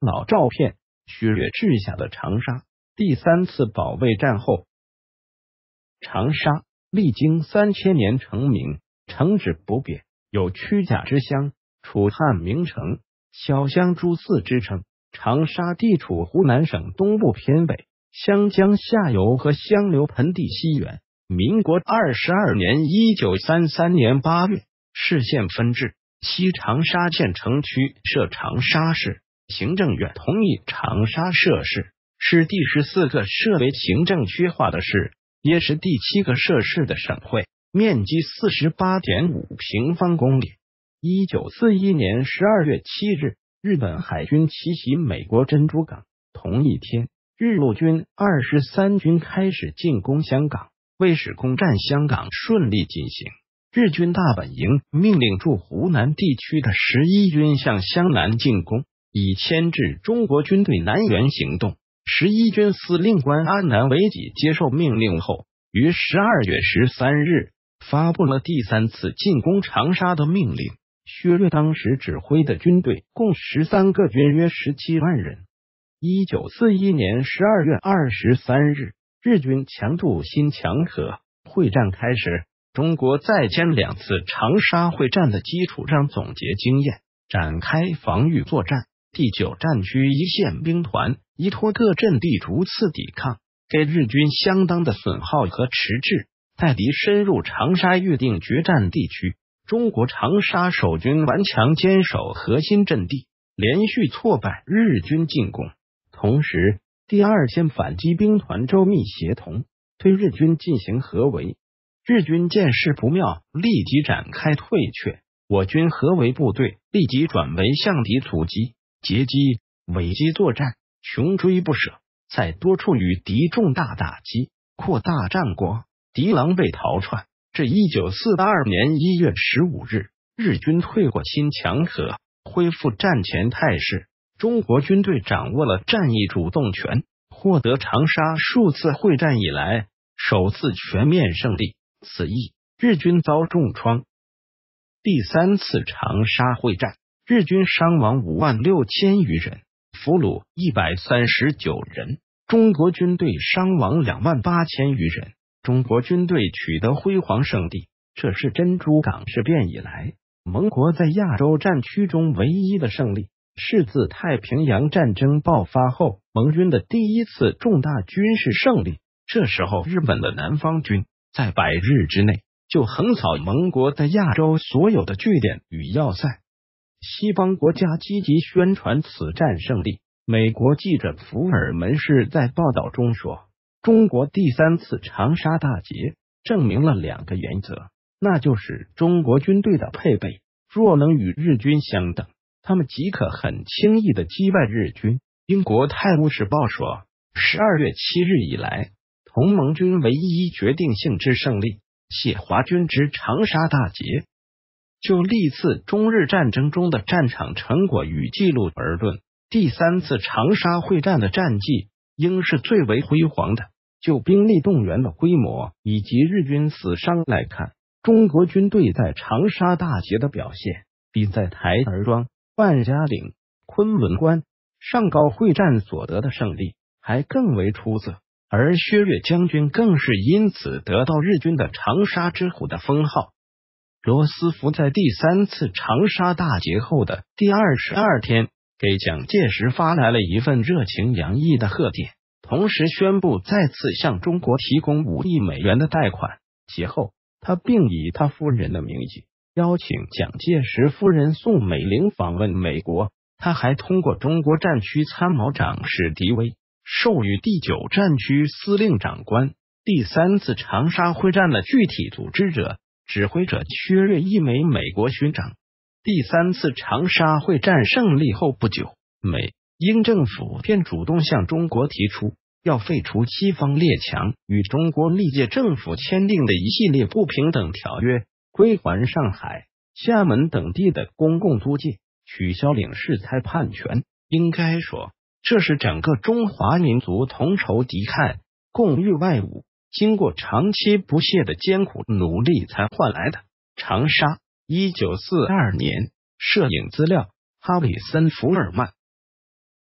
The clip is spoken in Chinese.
老照片，薛岳治下的长沙第三次保卫战后，长沙历经三千年成名，城址不变，有屈甲之乡、楚汉名城、小香诸寺之称。长沙地处湖南省东部偏北，湘江下游和湘流盆地西缘。民国二十二年（一九三三年）八月，市县分治，西长沙县城区设长沙市，行政院同意长沙设市，是第十四个设为行政区划的市，也是第七个设市的省会，面积四十八点五平方公里。一九四一年十二月七日，日本海军奇袭美国珍珠港，同一天，日陆军二十三军开始进攻香港。为使攻占香港顺利进行，日军大本营命令驻湖南地区的十一军向湘南进攻，以牵制中国军队南援行动。十一军司令官安南惟己接受命令后，于十二月十三日发布了第三次进攻长沙的命令。薛岳当时指挥的军队共十三个军，约十七万人。一九四一年十二月二十三日。日军强渡新墙河，会战开始。中国在歼两次长沙会战的基础上总结经验，展开防御作战。第九战区一线兵团依托各阵地逐次抵抗，给日军相当的损耗和迟滞。待敌深入长沙预定决战地区，中国长沙守军顽强坚守核心阵地，连续挫败日军进攻，同时。第二线反击兵团周密协同，对日军进行合围。日军见势不妙，立即展开退却。我军合围部队立即转为向敌阻击、截击、尾击作战，穷追不舍，在多处与敌重大打击，扩大战果。敌狼狈逃窜。至一九四二年一月十五日，日军退过新墙河，恢复战前态势。中国军队掌握了战役主动权，获得长沙数次会战以来首次全面胜利。此役日军遭重创。第三次长沙会战，日军伤亡五万六千余人，俘虏一百三十九人。中国军队伤亡两万八千余人。中国军队取得辉煌胜利，这是珍珠港事变以来盟国在亚洲战区中唯一的胜利。是自太平洋战争爆发后，盟军的第一次重大军事胜利。这时候，日本的南方军在百日之内就横扫盟国在亚洲所有的据点与要塞。西方国家积极宣传此战胜利。美国记者福尔门士在报道中说：“中国第三次长沙大捷证明了两个原则，那就是中国军队的配备若能与日军相等。”他们即可很轻易的击败日军。英国《泰晤士报》说，十二月七日以来，同盟军唯一决定性之胜利，谢华军之长沙大捷。就历次中日战争中的战场成果与记录而论，第三次长沙会战的战绩应是最为辉煌的。就兵力动员的规模以及日军死伤来看，中国军队在长沙大捷的表现，比在台儿庄。万家岭、昆仑关、上高会战所得的胜利还更为出色，而薛岳将军更是因此得到日军的长沙之虎的封号。罗斯福在第三次长沙大捷后的第二十二天，给蒋介石发来了一份热情洋溢的贺电，同时宣布再次向中国提供五亿美元的贷款。其后，他并以他夫人的名义。邀请蒋介石夫人宋美龄访问美国，他还通过中国战区参谋长史迪威授予第九战区司令长官、第三次长沙会战的具体组织者、指挥者薛岳一枚美国勋章。第三次长沙会战胜利后不久，美英政府便主动向中国提出要废除西方列强与中国历届政府签订的一系列不平等条约。归还上海、厦门等地的公共租界，取消领事裁判权。应该说，这是整个中华民族同仇敌忾、共御外侮，经过长期不懈的艰苦努力才换来的。长沙，一九四二年。摄影资料：哈里森·福尔曼。